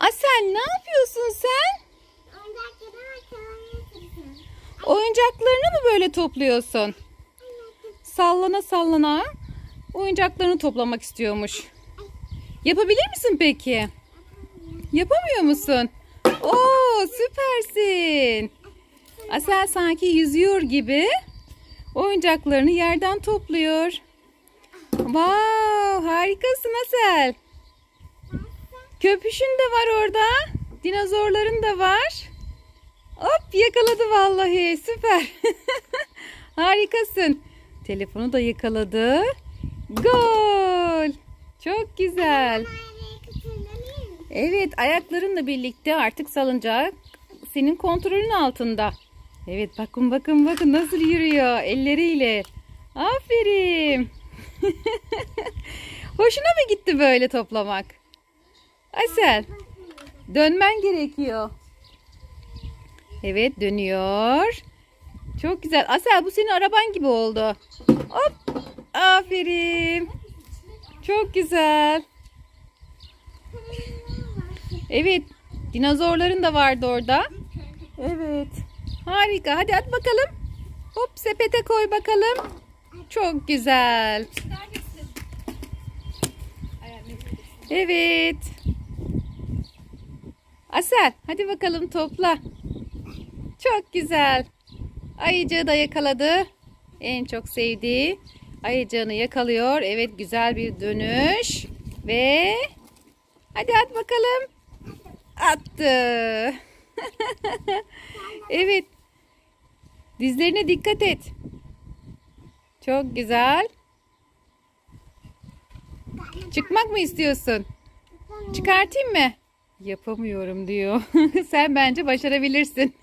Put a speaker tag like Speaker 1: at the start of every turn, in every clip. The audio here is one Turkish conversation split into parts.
Speaker 1: Asel ne yapıyorsun sen? Oyuncaklarını mı böyle topluyorsun? Sallana sallana oyuncaklarını toplamak istiyormuş. Yapabilir misin peki? Yapamıyor musun? Oo süpersin. Asel sanki yüzüyor gibi oyuncaklarını yerden topluyor. Wow, harikasın Asel. Köpüşün de var orada. Dinozorların da var. Hop yakaladı vallahi. Süper. Harikasın. Telefonu da yakaladı. Gol. Çok güzel. Evet ayaklarınla birlikte artık salıncak senin kontrolün altında. Evet bakın bakın bakın nasıl yürüyor elleriyle. Aferin. Hoşuna mı gitti böyle toplamak? Asel dönmen gerekiyor. Evet dönüyor. Çok güzel. Asel bu senin araban gibi oldu. Hop. Aferin. Çok güzel. Evet. Dinozorların da vardı orada. Evet. Harika. Hadi at bakalım. Hop sepete koy bakalım. Çok güzel. Evet. Asel hadi bakalım topla. Çok güzel. Ayıcığı da yakaladı. En çok sevdiği ayıcığını yakalıyor. Evet güzel bir dönüş. Ve hadi at bakalım. Attı. evet. Dizlerine dikkat et. Çok güzel. Çıkmak mı istiyorsun? Çıkartayım mı? Yapamıyorum diyor. Sen bence başarabilirsin.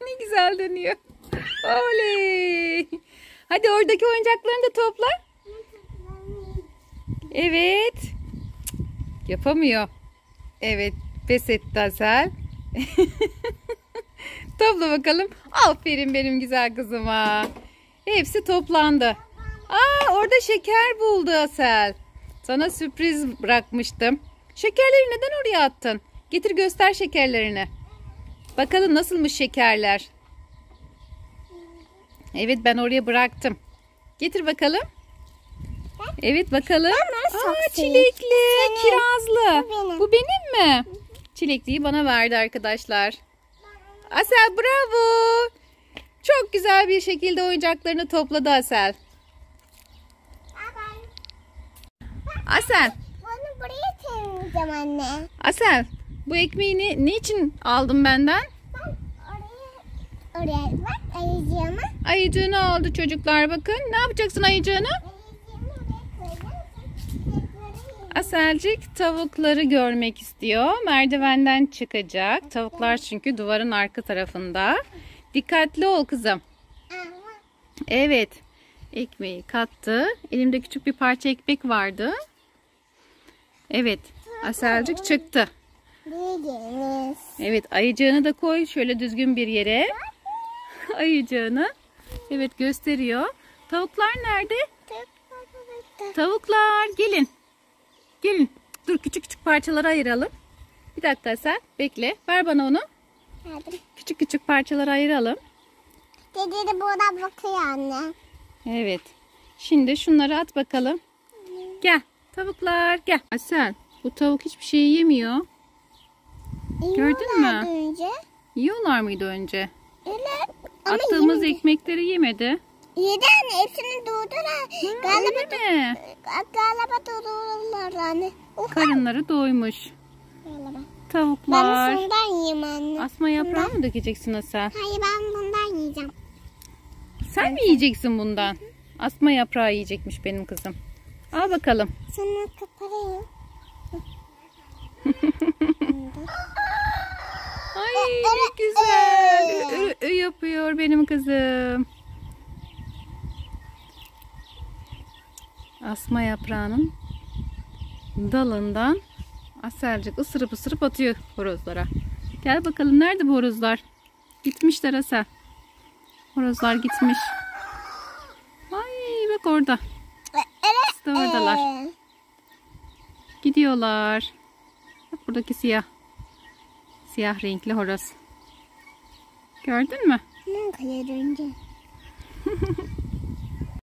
Speaker 1: ne güzel dönüyor. Oley. Hadi oradaki oyuncaklarını da topla. Evet. Yapamıyor. Evet. Pes etti Asel. Topla bakalım. Aferin benim güzel kızıma. Hepsi toplandı. Aa orada şeker buldu Asel. Sana sürpriz bırakmıştım. Şekerleri neden oraya attın? Getir göster şekerlerini. Bakalım nasılmış şekerler. Evet ben oraya bıraktım. Getir bakalım. Evet bakalım. Aa, çilekli, kirazlı. Bu benim mi? Çilekliyi bana verdi arkadaşlar. Asel bravo. Çok güzel bir şekilde oyuncaklarını topladı Asel. Asel.
Speaker 2: Buraya çevireceğim anne.
Speaker 1: Asel. Bu ekmeği ne, ne için aldın benden?
Speaker 2: Ben oraya, oraya bak ayıcığımı.
Speaker 1: Ayıcığını aldı çocuklar bakın. Ne yapacaksın ayıcığını? Aselcik tavukları görmek istiyor. Merdivenden çıkacak. Tavuklar çünkü duvarın arka tarafında. Dikkatli ol kızım. Evet. Ekmeği kattı. Elimde küçük bir parça ekmek vardı. Evet. Aselcik çıktı. Evet ayıcığını da koy şöyle düzgün bir yere. ayıcığını. Evet gösteriyor. Tavuklar nerede? Tavuklar gelin. Gelin. Dur küçük küçük parçalara ayıralım. Bir dakika sen bekle. Ver bana onu.
Speaker 2: Hadi.
Speaker 1: Küçük küçük parçalara ayıralım.
Speaker 2: Dede de buradan bakıyor anne.
Speaker 1: Evet. Şimdi şunları at bakalım. Gel. Tavuklar gel. Asel bu tavuk hiçbir şey yemiyor. Gördün mü?
Speaker 2: Önce.
Speaker 1: Yiyorlar mıydı önce?
Speaker 2: Evet. Ama
Speaker 1: Attığımız
Speaker 2: yemedi.
Speaker 1: ekmekleri yemedi.
Speaker 2: Yedi anne hepsini durdular. Galiba,
Speaker 1: Öyle mi?
Speaker 2: galiba durdururlar anne. O
Speaker 1: Karınları doymuş.
Speaker 2: galiba. Ben
Speaker 1: Tavuklar.
Speaker 2: şundan yiyeyim anne.
Speaker 1: Asma yaprağı mı dökeceksin Asel?
Speaker 2: Hayır ben bundan yiyeceğim.
Speaker 1: Sen mi yiyeceksin bundan? Asma yaprağı yiyecekmiş benim kızım. Al bakalım.
Speaker 2: Sana kaparayım.
Speaker 1: Ay ne güzel. Ö, ö, ö yapıyor benim kızım. Asma yaprağının dalından Aselcik ısırıp ısırıp atıyor horozlara. Gel bakalım nerede bu horozlar? Gitmişler Asel. Horozlar gitmiş. Ay bak orada. De oradalar.
Speaker 2: Ee,
Speaker 1: Gidiyorlar. Bak buradaki siyah. Siyah renkli horoz. Gördün mü?
Speaker 2: Ne kadar önce?